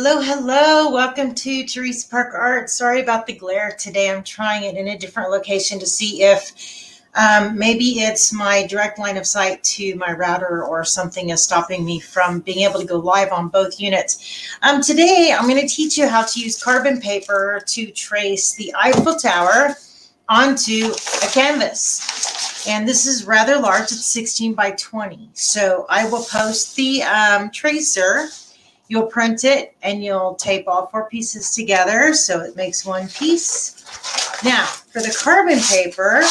Hello, hello. Welcome to Teresa Parker Art. Sorry about the glare today. I'm trying it in a different location to see if um, maybe it's my direct line of sight to my router or something is stopping me from being able to go live on both units. Um, today, I'm going to teach you how to use carbon paper to trace the Eiffel Tower onto a canvas. And this is rather large. It's 16 by 20. So I will post the um, tracer You'll print it and you'll tape all four pieces together so it makes one piece. Now, for the carbon paper,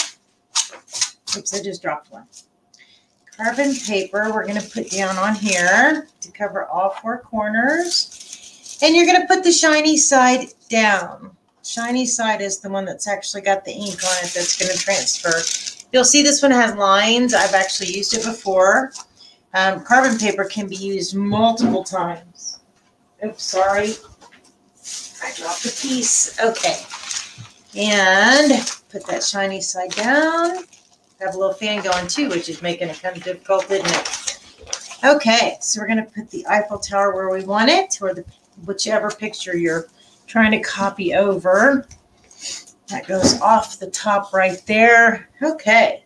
oops, I just dropped one. Carbon paper, we're going to put down on here to cover all four corners. And you're going to put the shiny side down. Shiny side is the one that's actually got the ink on it that's going to transfer. You'll see this one has lines. I've actually used it before. Um, carbon paper can be used multiple times. Oops, sorry. I dropped a piece. Okay. And put that shiny side down. Have a little fan going too, which is making it kind of difficult, isn't it? Okay, so we're going to put the Eiffel Tower where we want it, or the whichever picture you're trying to copy over. That goes off the top right there. Okay,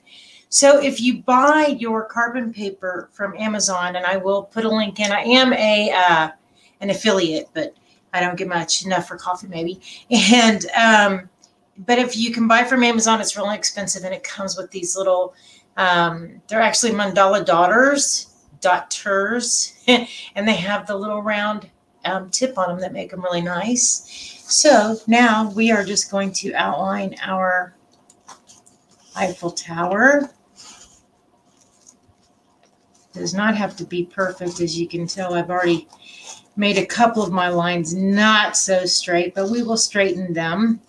so if you buy your carbon paper from Amazon, and I will put a link in, I am a uh, an affiliate, but I don't get much enough for coffee maybe. And um, but if you can buy from Amazon, it's really expensive, and it comes with these little. Um, they're actually mandala dotters, dotters, and they have the little round um, tip on them that make them really nice. So now we are just going to outline our Eiffel Tower does not have to be perfect. As you can tell, I've already made a couple of my lines not so straight, but we will straighten them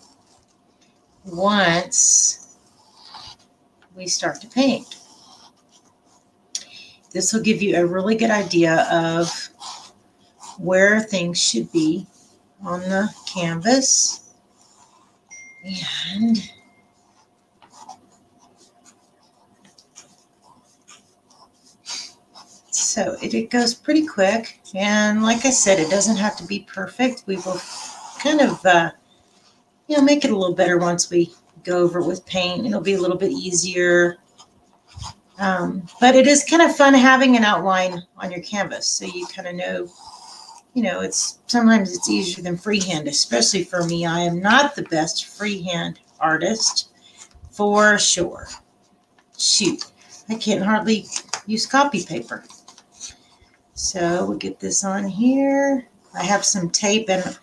once we start to paint. This will give you a really good idea of where things should be on the canvas. And So it, it goes pretty quick. And like I said, it doesn't have to be perfect. We will kind of, uh, you know, make it a little better once we go over it with paint. It'll be a little bit easier. Um, but it is kind of fun having an outline on your canvas. So you kind of know, you know, it's sometimes it's easier than freehand, especially for me. I am not the best freehand artist for sure. Shoot, I can't hardly use copy paper. So we'll get this on here. I have some tape and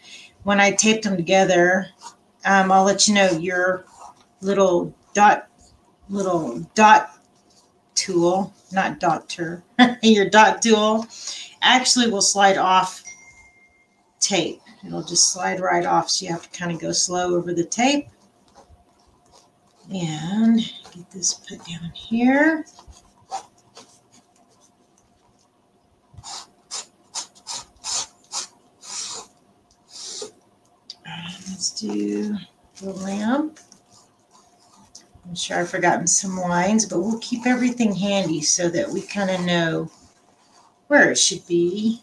when I taped them together, um, I'll let you know your little dot, little dot tool, not doctor, your dot tool actually will slide off tape. It'll just slide right off. So you have to kind of go slow over the tape. And get this put down here. Do the lamp. I'm sure I've forgotten some lines, but we'll keep everything handy so that we kind of know where it should be.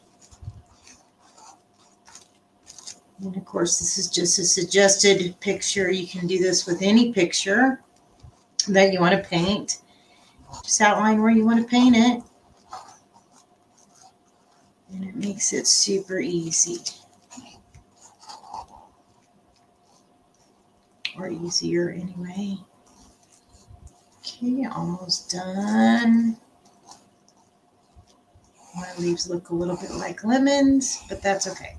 And of course, this is just a suggested picture. You can do this with any picture that you want to paint. Just outline where you want to paint it. And it makes it super easy. Or easier anyway. Okay, almost done. My leaves look a little bit like lemons, but that's okay.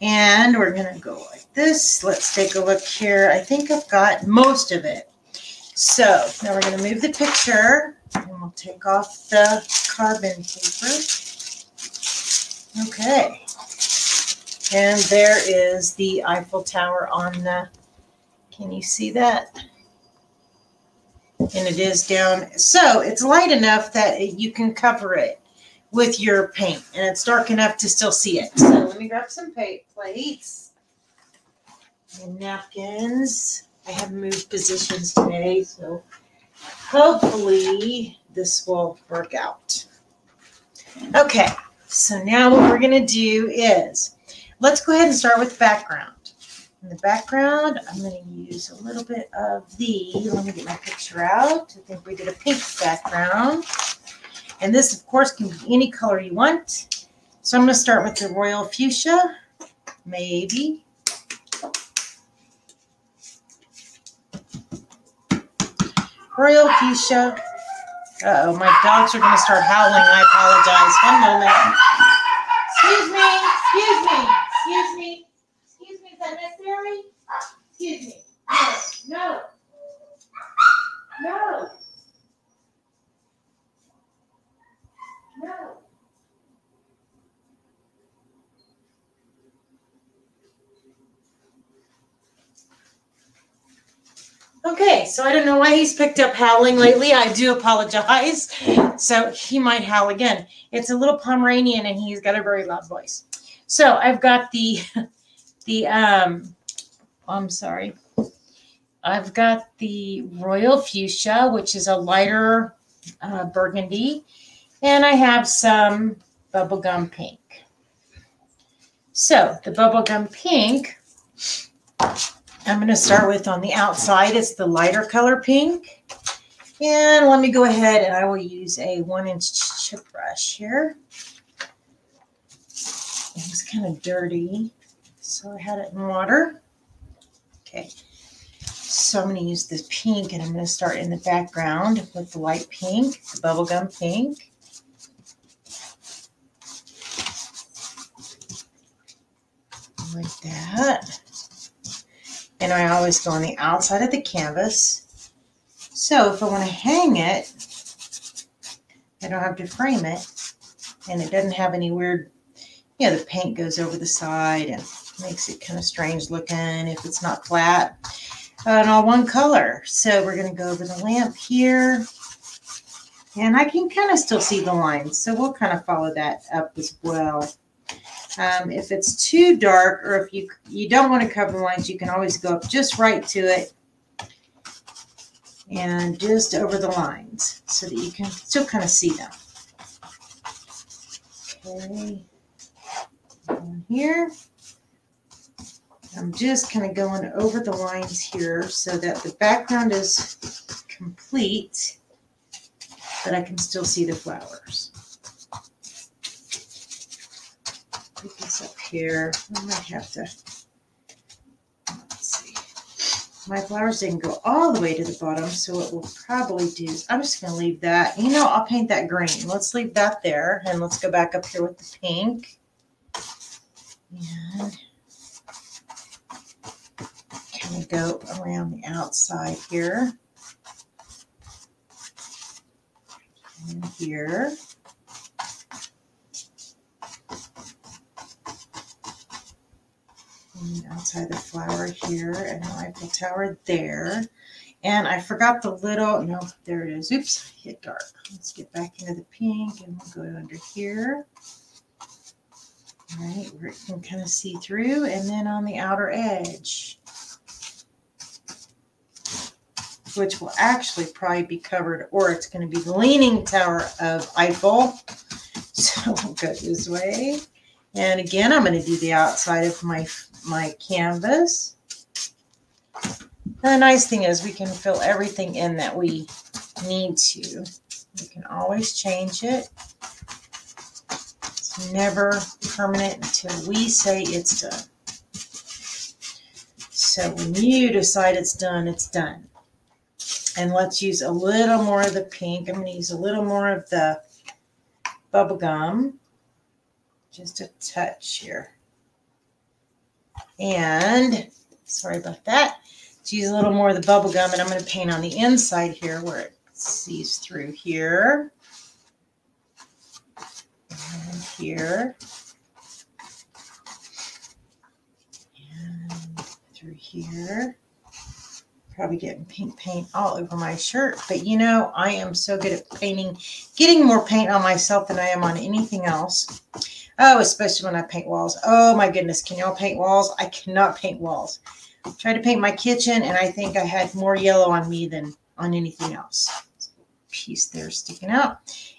And we're going to go like this. Let's take a look here. I think I've got most of it. So now we're going to move the picture and we'll take off the carbon paper. Okay. And there is the Eiffel Tower on the can you see that? And it is down. So it's light enough that you can cover it with your paint. And it's dark enough to still see it. So let me grab some paint plates and napkins. I have moved positions today, so hopefully this will work out. Okay, So now what we're going to do is, let's go ahead and start with background. In the background, I'm going to use a little bit of the, let me get my picture out. I think we did a pink background. And this, of course, can be any color you want. So I'm going to start with the Royal Fuchsia, maybe. Royal Fuchsia. Uh oh my dogs are going to start howling. I apologize. One moment. Excuse me. Excuse me. Excuse me. Excuse me. Excuse me. No. No. No. Okay, so I don't know why he's picked up howling lately. I do apologize. So he might howl again. It's a little Pomeranian and he's got a very loud voice. So I've got the, the, um, I'm sorry. I've got the Royal Fuchsia, which is a lighter uh, burgundy. And I have some bubblegum pink. So the bubblegum pink, I'm going to start with on the outside, it's the lighter color pink. And let me go ahead and I will use a one inch chip brush here. It was kind of dirty, so I had it in water. Okay, so I'm going to use this pink and I'm going to start in the background with the light pink, the bubblegum pink. like that. And I always go on the outside of the canvas. So if I want to hang it, I don't have to frame it. And it doesn't have any weird, you know, the paint goes over the side and makes it kind of strange looking if it's not flat. Uh, and all one color. So we're going to go over the lamp here. And I can kind of still see the lines. So we'll kind of follow that up as well. Um, if it's too dark or if you, you don't want to cover lines, you can always go up just right to it and just over the lines so that you can still kind of see them. Okay, on here. I'm just kind of going over the lines here so that the background is complete, but I can still see the flowers. put this up here. I might have to, let's see. My flowers didn't go all the way to the bottom, so what we'll probably do is, I'm just going to leave that. You know, I'll paint that green. Let's leave that there, and let's go back up here with the pink. And kind of go around the outside here. And here. And outside the flower here and the Eiffel Tower there. And I forgot the little, no, there it is. Oops, hit dark. Let's get back into the pink and we'll go under here. All right, where it can kind of see through. And then on the outer edge, which will actually probably be covered, or it's going to be the Leaning Tower of Eiffel. So we'll go this way. And again, I'm going to do the outside of my my canvas. And the nice thing is we can fill everything in that we need to. We can always change it. It's never permanent until we say it's done. So when you decide it's done, it's done. And let's use a little more of the pink. I'm going to use a little more of the bubble gum. Just a touch here. And sorry about that. Let's use a little more of the bubble gum and I'm going to paint on the inside here where it sees through here. And here. And through here. Probably getting pink paint all over my shirt. But you know, I am so good at painting, getting more paint on myself than I am on anything else. Oh, especially when I paint walls. Oh my goodness, can y'all paint walls? I cannot paint walls. I tried to paint my kitchen and I think I had more yellow on me than on anything else. Piece there sticking out.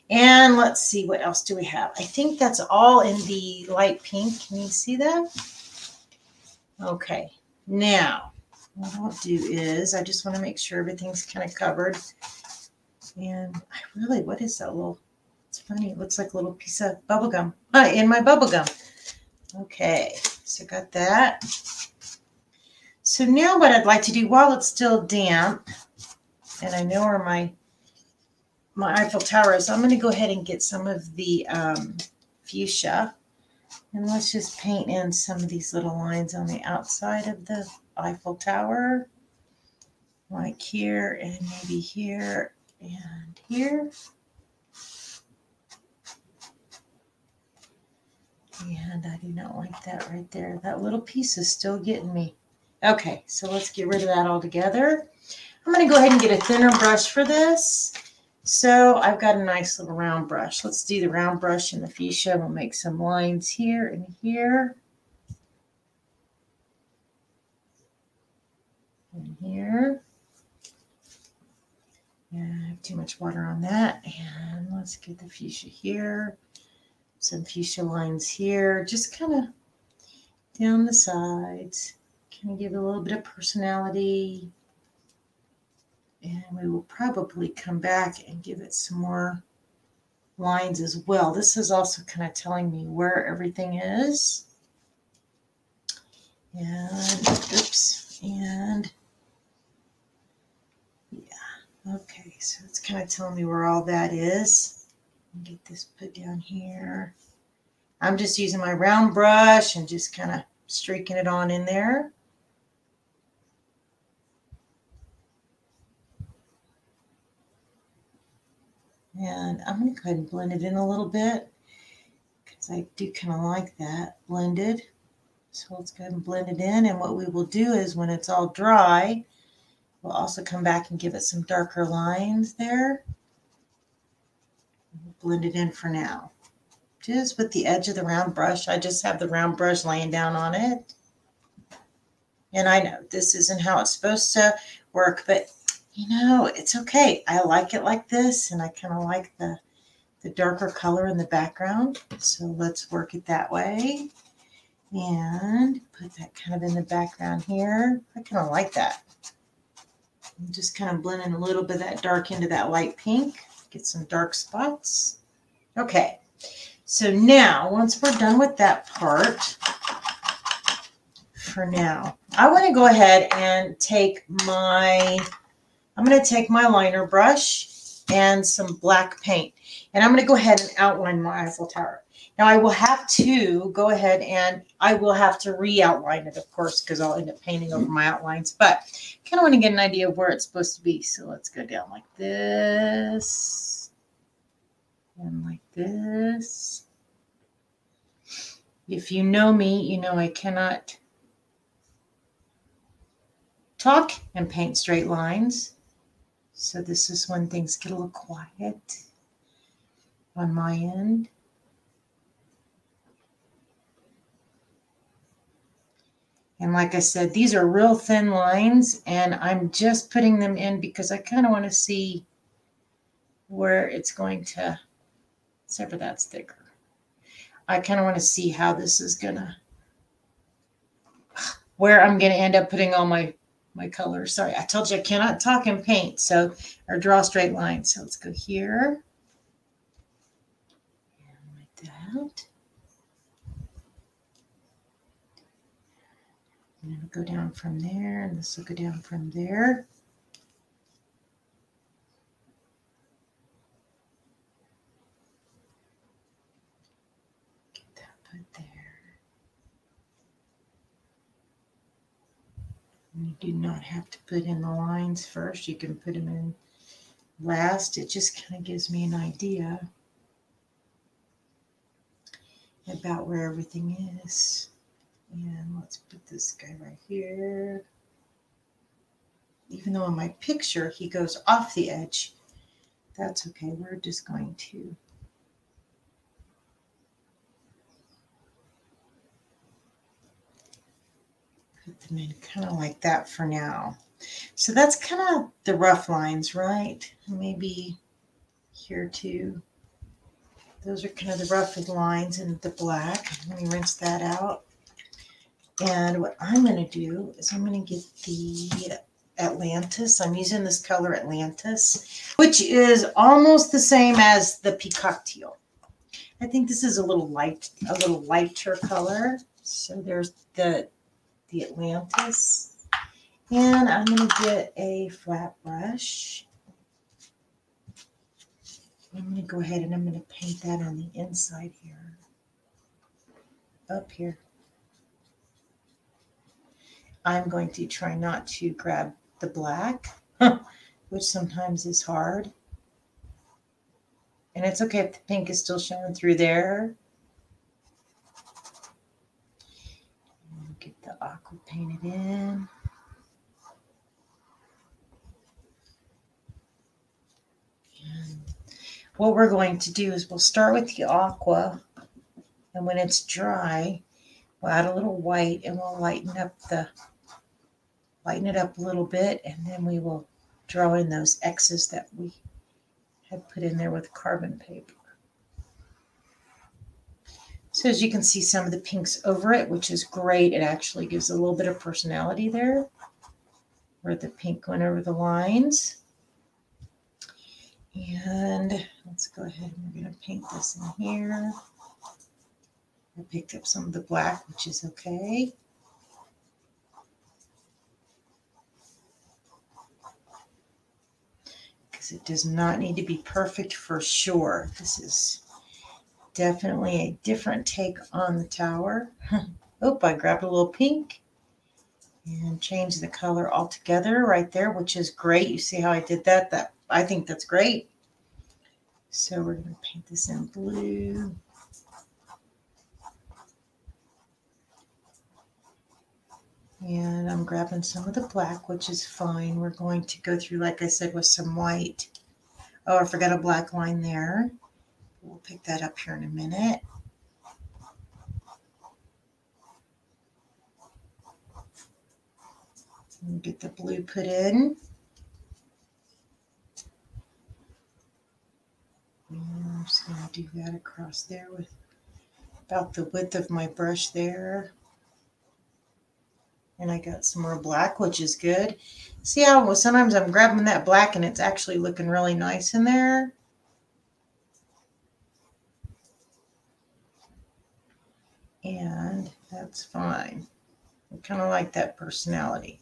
And let's see, what else do we have? I think that's all in the light pink. Can you see that? Okay, now what I'll do is I just want to make sure everything's kind of covered. And I really, what is that little, it's funny, it looks like a little piece of bubble gum uh, in my bubble gum. Okay, so got that. So now what I'd like to do while it's still damp, and I know where my my Eiffel Tower is, I'm going to go ahead and get some of the um, fuchsia. And let's just paint in some of these little lines on the outside of the Eiffel Tower. Like here and maybe here and here. And I do not like that right there. That little piece is still getting me. Okay, so let's get rid of that altogether. I'm going to go ahead and get a thinner brush for this. So I've got a nice little round brush. Let's do the round brush in the fuchsia. We'll make some lines here and here. And here. Yeah, I have too much water on that. And let's get the fuchsia here. Some fuchsia lines here. Just kind of down the sides. Kind of give it a little bit of personality. And we will probably come back and give it some more lines as well. This is also kind of telling me where everything is. And, oops, and okay, so it's kind of telling me where all that is. Get this put down here. I'm just using my round brush and just kind of streaking it on in there. And I'm going to go ahead and blend it in a little bit because I do kind of like that blended. So let's go ahead and blend it in. And what we will do is when it's all dry, we'll also come back and give it some darker lines there. blend it in for now. Just with the edge of the round brush. I just have the round brush laying down on it. And I know this isn't how it's supposed to work, but you know, it's okay. I like it like this, and I kind of like the, the darker color in the background. So let's work it that way. And put that kind of in the background here. I kind of like that. Just kind of blending a little bit of that dark into that light pink. Get some dark spots. Okay, so now once we're done with that part, for now, I want to go ahead and take my I'm going to take my liner brush and some black paint. And I'm going to go ahead and outline my Eiffel Tower. Now I will have to go ahead and I will have to re-outline it, of course, because I'll end up painting over my outlines. But kind of want to get an idea of where it's supposed to be. So let's go down like this and like this. If you know me, you know I cannot talk and paint straight lines. So this is when things get a little quiet on my end. And like I said, these are real thin lines and I'm just putting them in because I kind of want to see where it's going to, except for that's thicker. I kind of want to see how this is going to, where I'm going to end up putting all my my color. Sorry, I told you I cannot talk and paint, so or draw straight lines. So let's go here. And like that. And then go down from there, and this will go down from there. Get that put there. You do not have to put in the lines first. You can put them in last. It just kind of gives me an idea about where everything is. And let's put this guy right here. Even though in my picture he goes off the edge, that's okay. We're just going to put them in kind of like that for now. So that's kind of the rough lines, right? Maybe here too. those are kind of the rough lines in the black. Let me rinse that out. And what I'm going to do is I'm going to get the Atlantis. I'm using this color Atlantis, which is almost the same as the Peacock Teal. I think this is a little light, a little lighter color. So there's the, the Atlantis. And I'm going to get a flat brush. I'm going to go ahead and I'm going to paint that on the inside here. Up here. I'm going to try not to grab the black, which sometimes is hard. And it's okay if the pink is still showing through there. Get the aqua painted in. What we're going to do is we'll start with the aqua. And when it's dry, we'll add a little white and we'll lighten up the lighten it up a little bit, and then we will draw in those X's that we had put in there with carbon paper. So as you can see some of the pinks over it, which is great. It actually gives a little bit of personality there where the pink went over the lines. And let's go ahead and we're going to paint this in here. I picked up some of the black, which is okay. It does not need to be perfect for sure. This is definitely a different take on the tower. oh, I grabbed a little pink and changed the color altogether right there, which is great. You see how I did that? That I think that's great. So we're going to paint this in blue. And I'm grabbing some of the black, which is fine. We're going to go through, like I said, with some white. Oh, I forgot a black line there. We'll pick that up here in a minute. Get the blue put in. And I'm just going to do that across there with about the width of my brush there. And I got some more black, which is good. See how well, sometimes I'm grabbing that black and it's actually looking really nice in there. And that's fine. I kind of like that personality.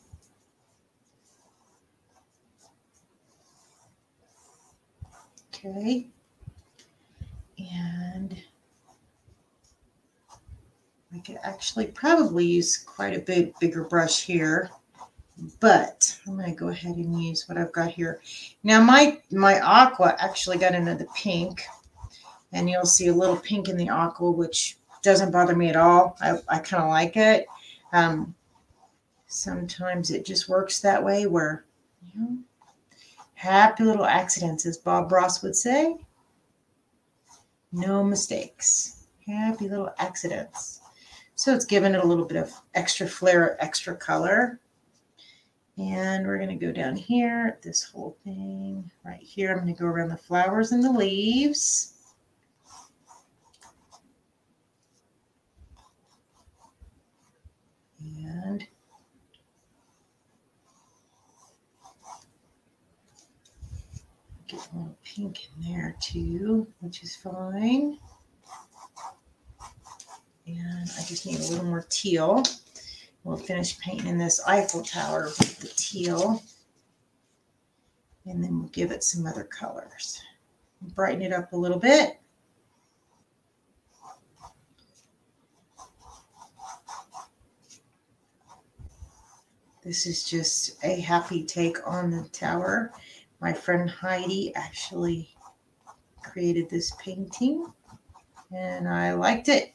Okay. And I could actually probably use quite a bit bigger brush here, but I'm going to go ahead and use what I've got here. Now my, my aqua actually got into the pink and you'll see a little pink in the aqua, which doesn't bother me at all. I, I kind of like it. Um, sometimes it just works that way where, you know, happy little accidents, as Bob Ross would say. No mistakes. Happy little accidents. So it's given it a little bit of extra flair, extra color. And we're going to go down here, this whole thing right here. I'm going to go around the flowers and the leaves. And get a little pink in there too, which is fine. And I just need a little more teal. We'll finish painting this Eiffel Tower with the teal. And then we'll give it some other colors. Brighten it up a little bit. This is just a happy take on the tower. My friend Heidi actually created this painting and I liked it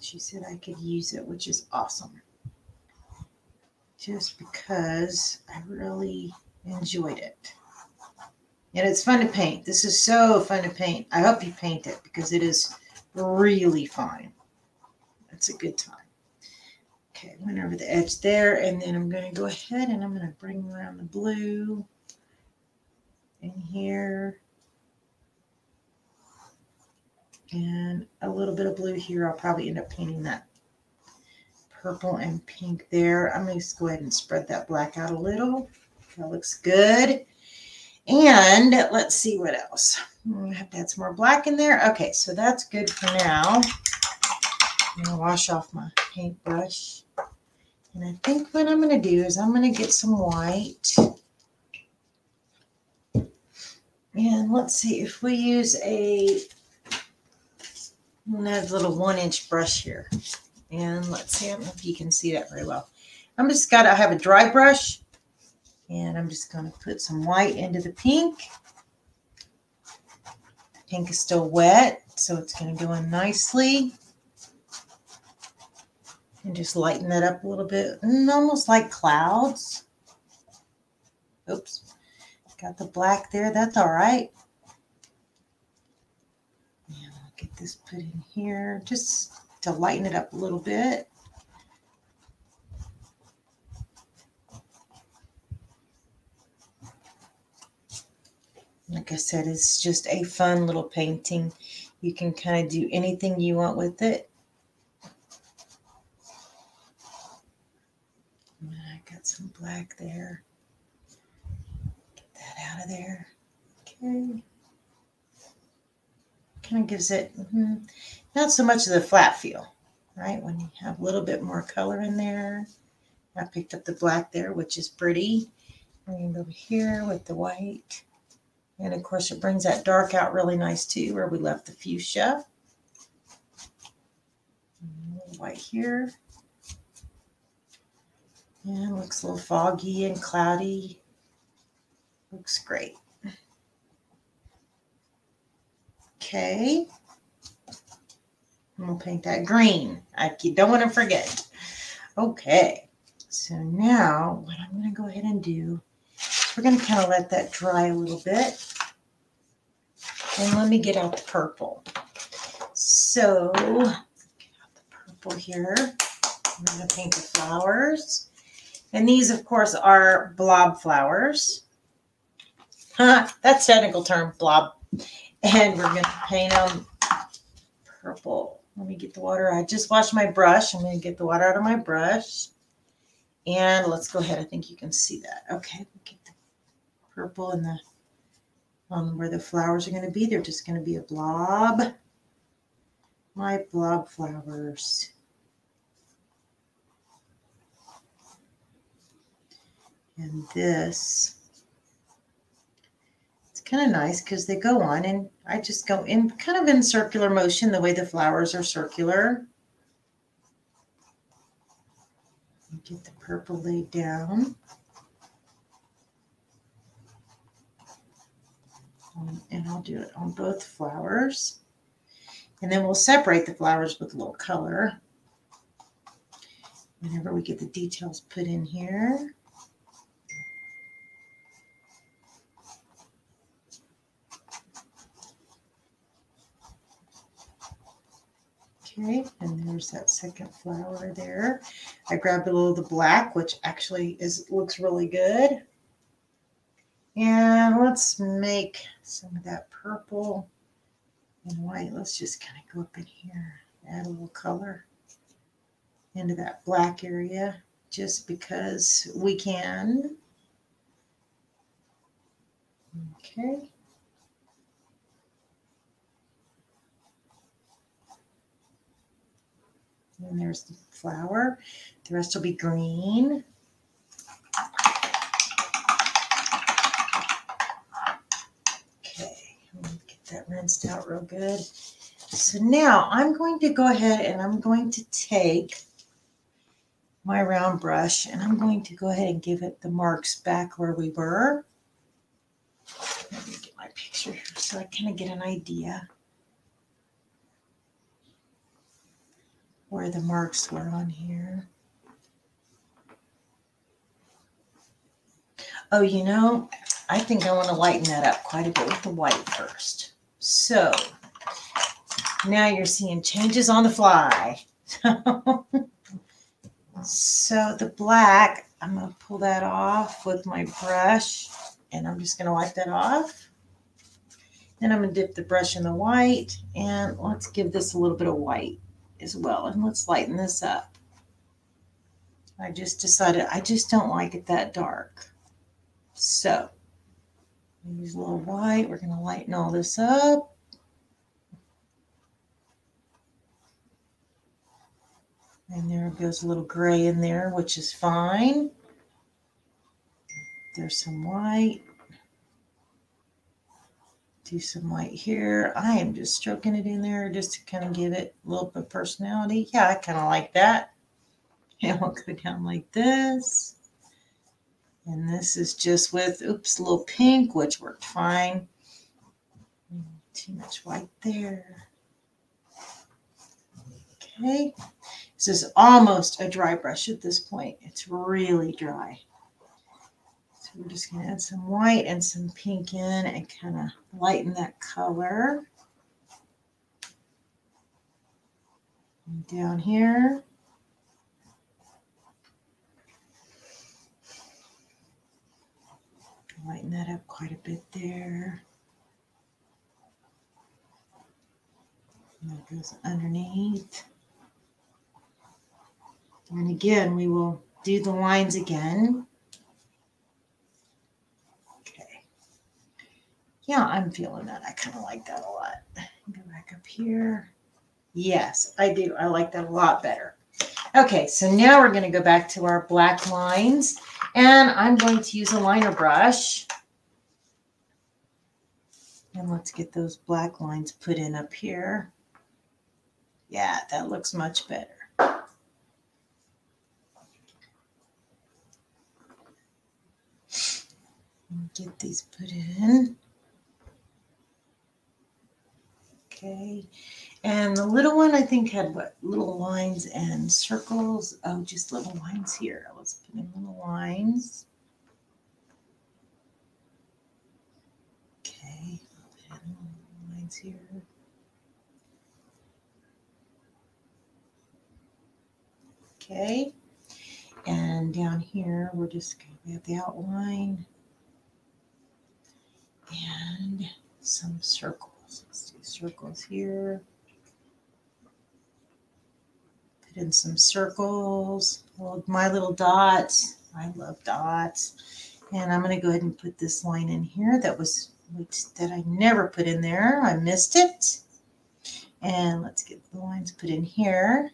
she said I could use it, which is awesome. Just because I really enjoyed it. And it's fun to paint. This is so fun to paint. I hope you paint it because it is really fun. It's a good time. Okay, went over the edge there, and then I'm going to go ahead and I'm going to bring around the blue in here. And a little bit of blue here. I'll probably end up painting that purple and pink there. I'm going to go ahead and spread that black out a little. That looks good. And let's see what else. I have to add some more black in there. Okay, so that's good for now. I'm going to wash off my paintbrush. And I think what I'm going to do is I'm going to get some white. And let's see if we use a, a little one inch brush here. And let's see, I don't know if you can see that very well. I'm just to have a dry brush and I'm just going to put some white into the pink. The pink is still wet, so it's going to go in nicely. And just lighten that up a little bit, and almost like clouds. Oops, got the black there. That's all right. And I'll get this put in here just to lighten it up a little bit. Like I said, it's just a fun little painting. You can kind of do anything you want with it. I got some black there. Get that out of there. Okay. Kind of gives it mm-hmm, not so much of the flat feel, right? When you have a little bit more color in there. I picked up the black there, which is pretty. It over here with the white. And of course, it brings that dark out really nice too, where we left the fuchsia. White here. And looks a little foggy and cloudy. Looks great. Okay. I'm going to paint that green. I don't want to forget. Okay. So now what I'm going to go ahead and do we're going to kind of let that dry a little bit. And let me get out the purple. So, the purple here. I'm going to paint the flowers. And these, of course, are blob flowers. Huh, that's technical term, blob. And we're going to paint them purple. Let me get the water. I just washed my brush. I'm going to get the water out of my brush. And let's go ahead. I think you can see that. Okay, get the purple and the um, where the flowers are going to be. They're just going to be a blob. My blob flowers. And this, kind of nice because they go on and I just go in kind of in circular motion the way the flowers are circular. Get the purple laid down. Um, and I'll do it on both flowers. And then we'll separate the flowers with a little color whenever we get the details put in here. Okay, and there's that second flower there. I grabbed a little of the black, which actually is looks really good. And let's make some of that purple and white. Let's just kind of go up in here, add a little color into that black area just because we can. Okay. And there's the flower. The rest will be green. Okay, get that rinsed out real good. So now I'm going to go ahead and I'm going to take my round brush and I'm going to go ahead and give it the marks back where we were. Let me get my picture here so I kind of get an idea where the marks were on here. Oh, you know, I think I want to lighten that up quite a bit with the white first. So now you're seeing changes on the fly. so the black, I'm going to pull that off with my brush and I'm just going to wipe that off. Then I'm going to dip the brush in the white and let's give this a little bit of white as well. And let's lighten this up. I just decided I just don't like it that dark. So use a little white. We're going to lighten all this up. And there goes a little gray in there, which is fine. There's some white. Do some white here. I am just stroking it in there just to kind of give it a little bit of personality. Yeah, I kind of like that. And we'll go down like this. And this is just with, oops, a little pink, which worked fine. Too much white there. Okay. This is almost a dry brush at this point. It's really dry. So we're just going to add some white and some pink in and kind of lighten that color. And down here. Lighten that up quite a bit there. And that goes underneath. And again, we will do the lines again. Yeah, I'm feeling that. I kind of like that a lot. Go back up here. Yes, I do. I like that a lot better. Okay, so now we're going to go back to our black lines. And I'm going to use a liner brush. And let's get those black lines put in up here. Yeah, that looks much better. Get these put in. Okay. And the little one, I think, had what? Little lines and circles. Oh, just little lines here. Let's put in little lines. Okay. lines here. Okay. And down here, we're just going to have the outline and some circles. Circles here put in some circles, my little dots. I love dots. And I'm going to go ahead and put this line in here that was that I never put in there. I missed it. And let's get the lines put in here.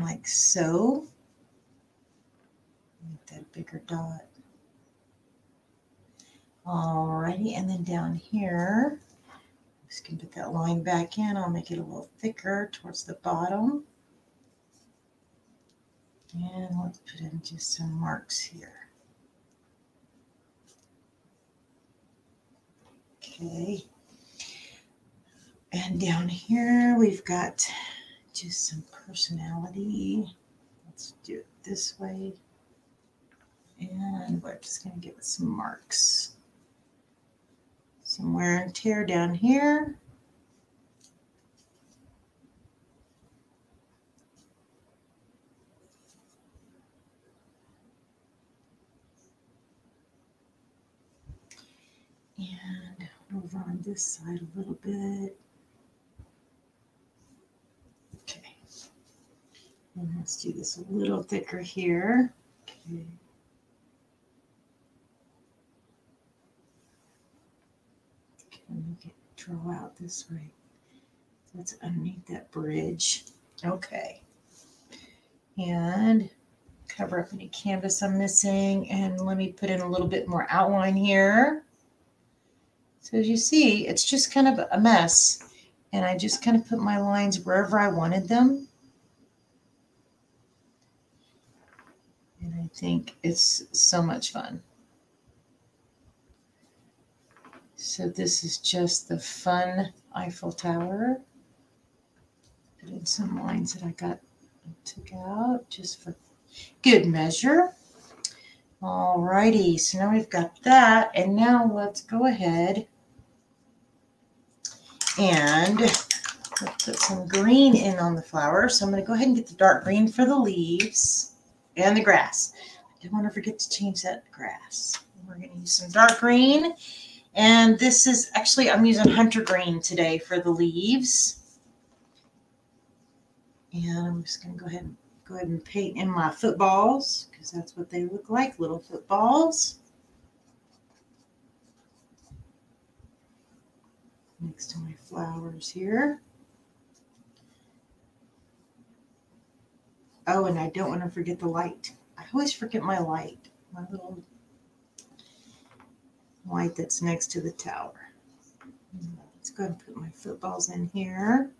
Like so. That bigger dot. Alrighty, and then down here, I'm just to put that line back in. I'll make it a little thicker towards the bottom. And let's put in just some marks here. Okay. And down here, we've got just some personality. Let's do it this way. And we're just going to give it some marks some wear and tear down here. And over on this side a little bit. Okay. And let's do this a little thicker here. Okay. Make it draw out this way. That's underneath that bridge. Okay. And cover up any canvas I'm missing. And let me put in a little bit more outline here. So as you see, it's just kind of a mess. And I just kind of put my lines wherever I wanted them. And I think it's so much fun. So this is just the fun Eiffel Tower. Put in some lines that I got took out just for good measure. Alrighty, so now we've got that, and now let's go ahead and put some green in on the flower. So I'm going to go ahead and get the dark green for the leaves and the grass. I didn't want to forget to change that grass. We're going to use some dark green. And this is actually, I'm using hunter green today for the leaves. And I'm just going to go ahead and go ahead and paint in my footballs because that's what they look like, little footballs. Next to my flowers here. Oh, and I don't want to forget the light. I always forget my light, my little light that's next to the tower. Let's go ahead and put my footballs in here.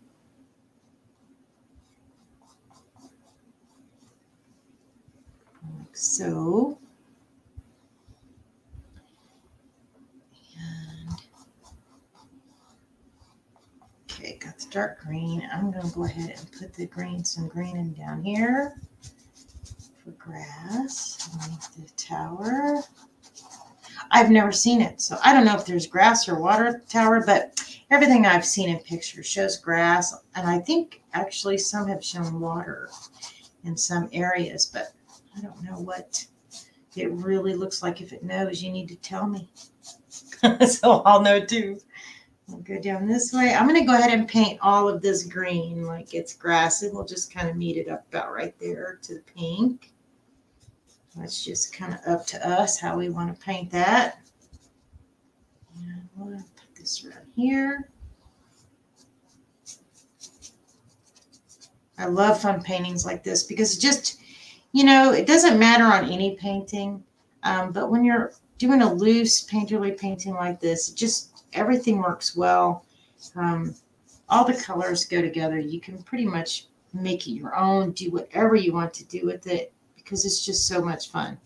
Like so. And okay, got the dark green. I'm going to go ahead and put the green, some green in down here for grass underneath the tower. I've never seen it, so I don't know if there's grass or water tower, but everything I've seen in pictures shows grass, and I think actually some have shown water in some areas, but I don't know what it really looks like. If it knows, you need to tell me, so I'll know too. I'll go down this way. I'm going to go ahead and paint all of this green like it's grass, and we'll just kind of meet it up about right there to the pink. That's just kind of up to us how we want to paint that. And we'll put this around here. I love fun paintings like this because just, you know, it doesn't matter on any painting, um, but when you're doing a loose painterly painting like this, just everything works well. Um, all the colors go together. You can pretty much make it your own, do whatever you want to do with it because it's just so much fun.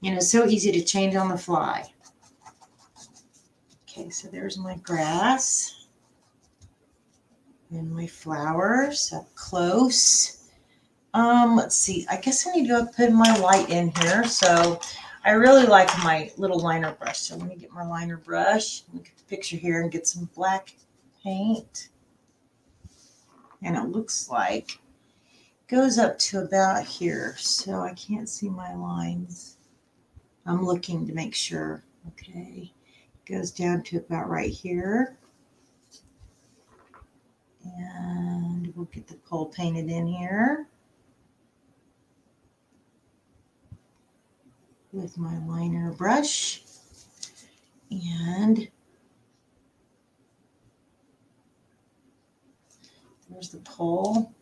You know, so easy to change on the fly. Okay, so there's my grass and my flowers up close. Um, let's see. I guess I need to put my light in here. So I really like my little liner brush. So let me get my liner brush. Look at the picture here and get some black paint. And it looks like goes up to about here, so I can't see my lines. I'm looking to make sure. Okay, It goes down to about right here. And we'll get the pole painted in here. With my liner brush. And there's the pole.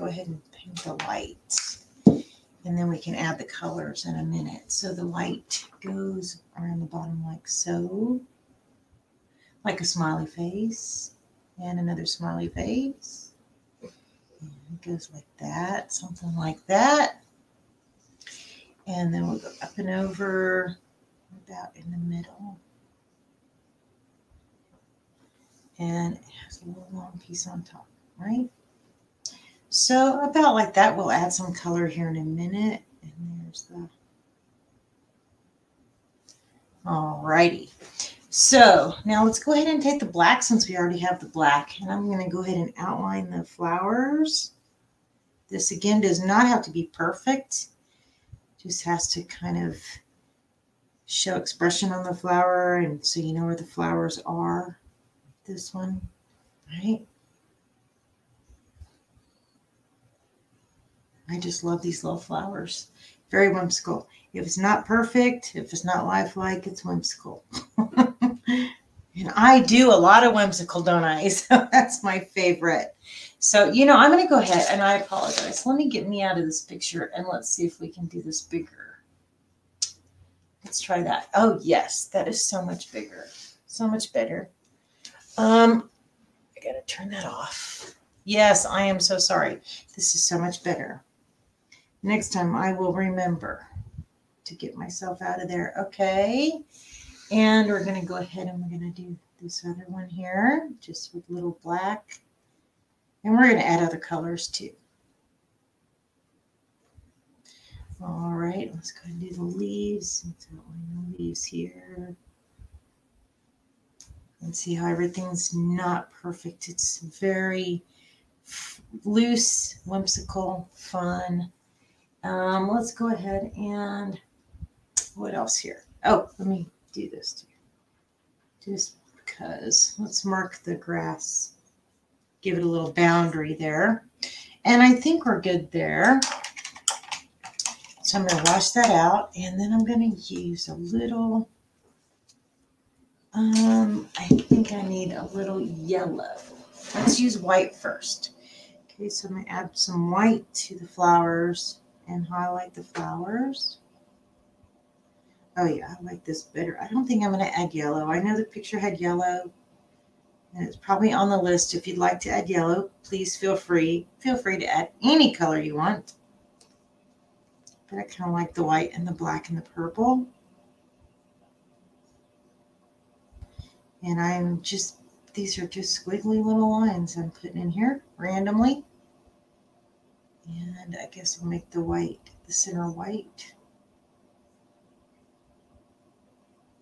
Go ahead and paint the lights. And then we can add the colors in a minute. So the light goes around the bottom like so. Like a smiley face. And another smiley face. And it goes like that. Something like that. And then we'll go up and over about in the middle. And it has a little long piece on top, right? So about like that, we'll add some color here in a minute. And there's the, alrighty. So now let's go ahead and take the black since we already have the black. And I'm going to go ahead and outline the flowers. This again does not have to be perfect. Just has to kind of show expression on the flower and so you know where the flowers are. This one, right? I just love these little flowers. Very whimsical. If it's not perfect, if it's not lifelike, it's whimsical. and I do a lot of whimsical, don't I? So that's my favorite. So, you know, I'm going to go ahead and I apologize. Let me get me out of this picture and let's see if we can do this bigger. Let's try that. Oh, yes, that is so much bigger. So much better. Um, I got to turn that off. Yes, I am so sorry. This is so much better. Next time I will remember to get myself out of there. Okay. And we're going to go ahead and we're going to do this other one here, just with little black. And we're going to add other colors too. All right, let's go and do the leaves. Let's outline the leaves here. And see how everything's not perfect. It's very loose, whimsical, fun. Um, let's go ahead and what else here? Oh, let me do this too. Just because let's mark the grass, give it a little boundary there. And I think we're good there. So I'm going to wash that out and then I'm going to use a little, um, I think I need a little yellow. Let's use white first. Okay, so I'm going to add some white to the flowers and highlight the flowers. Oh yeah, I like this better. I don't think I'm going to add yellow. I know the picture had yellow. And it's probably on the list. If you'd like to add yellow, please feel free. Feel free to add any color you want. But I kind of like the white and the black and the purple. And I'm just, these are just squiggly little lines I'm putting in here randomly. And I guess we'll make the white, the center white.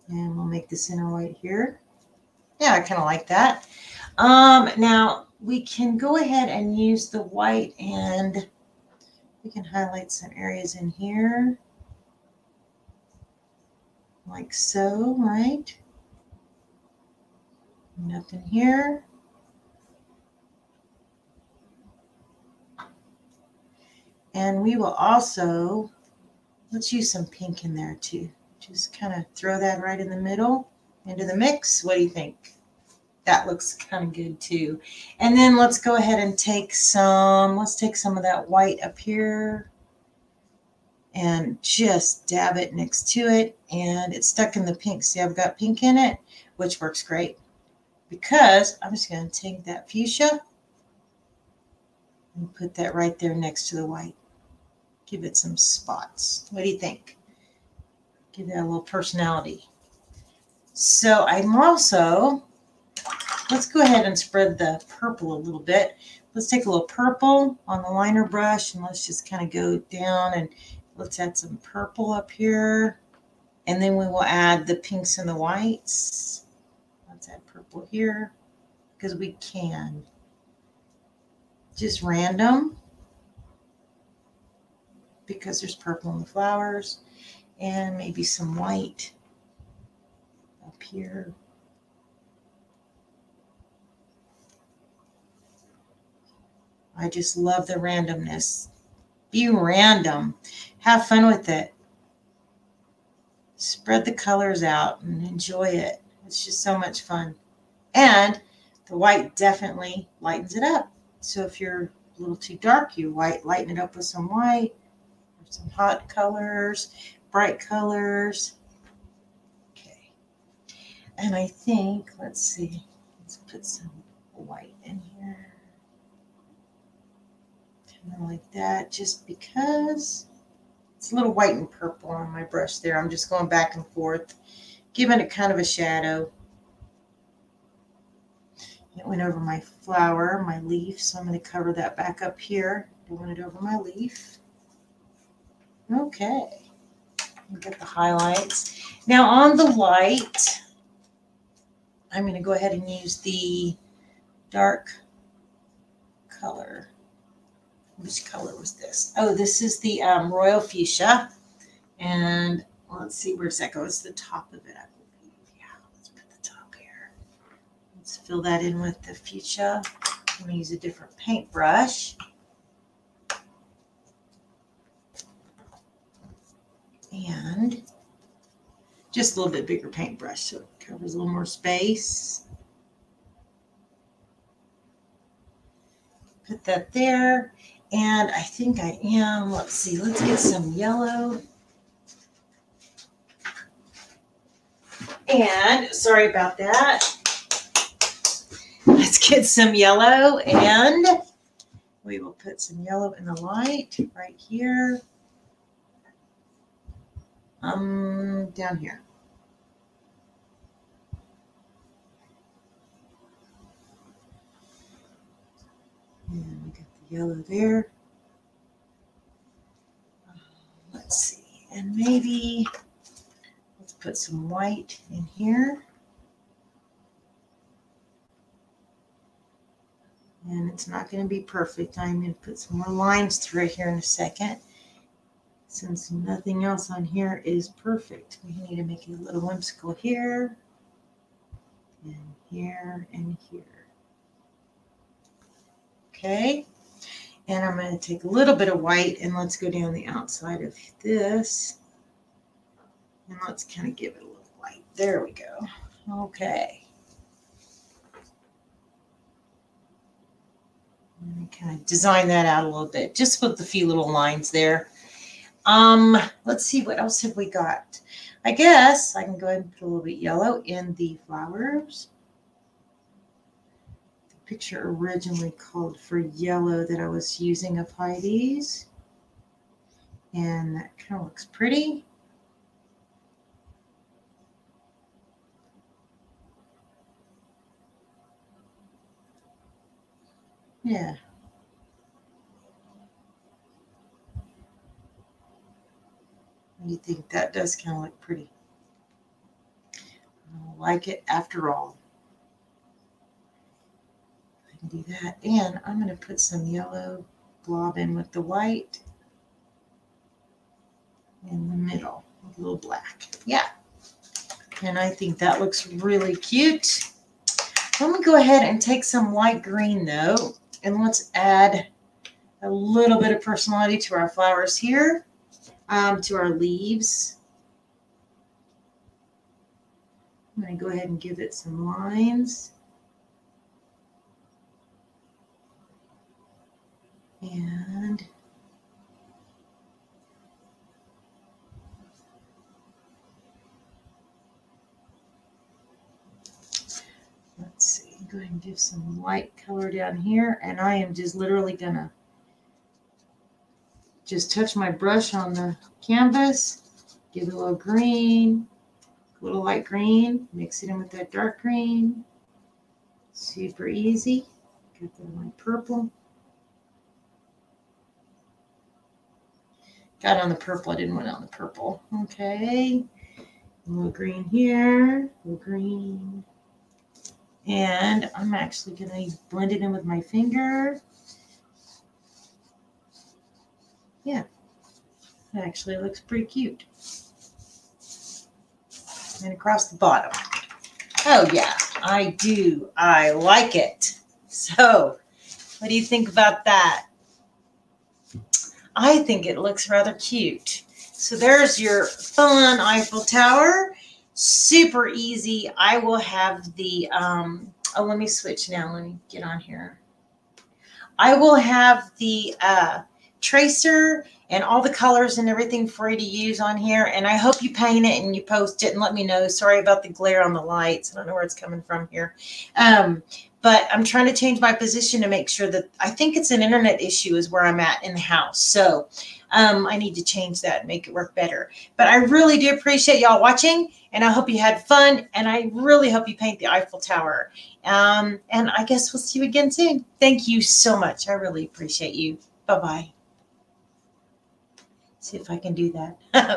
And we'll make the center white here. Yeah, I kind of like that. Um, now we can go ahead and use the white and we can highlight some areas in here. Like so, right? Nothing here. And we will also, let's use some pink in there too. Just kind of throw that right in the middle into the mix. What do you think? That looks kind of good too. And then let's go ahead and take some, let's take some of that white up here and just dab it next to it. And it's stuck in the pink. See, I've got pink in it, which works great because I'm just going to take that fuchsia and put that right there next to the white give it some spots. What do you think? Give that a little personality. So I'm also, let's go ahead and spread the purple a little bit. Let's take a little purple on the liner brush and let's just kind of go down and let's add some purple up here. And then we will add the pinks and the whites. Let's add purple here because we can. Just random because there's purple in the flowers and maybe some white up here. I just love the randomness. Be random. Have fun with it. Spread the colors out and enjoy it. It's just so much fun. And the white definitely lightens it up. So if you're a little too dark, you white lighten it up with some white some hot colors, bright colors. Okay. And I think, let's see, let's put some white in here. Kind of like that, just because it's a little white and purple on my brush there. I'm just going back and forth, giving it kind of a shadow. It went over my flower, my leaf, so I'm going to cover that back up here. Don't want it over my leaf. Okay. Get the highlights. Now on the light, I'm going to go ahead and use the dark color. Which color was this? Oh, this is the um, Royal Fuchsia. And let's see, where's that go? It's the top of it, I believe. Yeah, let's put the top here. Let's fill that in with the fuchsia. I'm going to use a different paintbrush. And just a little bit bigger paintbrush so it covers a little more space. Put that there. And I think I am, let's see, let's get some yellow. And sorry about that. Let's get some yellow and we will put some yellow in the light right here um, down here. And we get the yellow there. Uh, let's see. And maybe let's put some white in here. And it's not going to be perfect. I'm going to put some more lines through here in a second. Since nothing else on here is perfect, we need to make it a little whimsical here, and here, and here. Okay, and I'm going to take a little bit of white and let's go down the outside of this. And let's kind of give it a little white. There we go. Okay. kind of design that out a little bit, just with a few little lines there. Um, let's see, what else have we got? I guess I can go ahead and put a little bit yellow in the flowers. The picture originally called for yellow that I was using of Heidi's. And that kind of looks pretty. Yeah. You think that does kind of look pretty. I like it after all. I can do that. And I'm going to put some yellow blob in with the white in the middle, a little black. Yeah. And I think that looks really cute. Let me go ahead and take some light green though, and let's add a little bit of personality to our flowers here um, to our leaves. I'm going to go ahead and give it some lines. And let's see, go ahead and give some light color down here. And I am just literally going to just touch my brush on the canvas, give it a little green, a little light green, mix it in with that dark green. Super easy. Got the light purple. Got on the purple. I didn't want on the purple. Okay. A little green here, a little green. And I'm actually going to blend it in with my finger. Yeah, it actually looks pretty cute. And across the bottom. Oh yeah, I do. I like it. So, what do you think about that? I think it looks rather cute. So there's your fun Eiffel Tower. Super easy. I will have the, um, oh, let me switch now. Let me get on here. I will have the uh, tracer and all the colors and everything for you to use on here. And I hope you paint it and you post it and let me know. Sorry about the glare on the lights. I don't know where it's coming from here. Um, but I'm trying to change my position to make sure that I think it's an internet issue is where I'm at in the house. So um, I need to change that and make it work better. But I really do appreciate y'all watching and I hope you had fun. And I really hope you paint the Eiffel Tower. Um, and I guess we'll see you again soon. Thank you so much. I really appreciate you. Bye-bye. See if I can do that.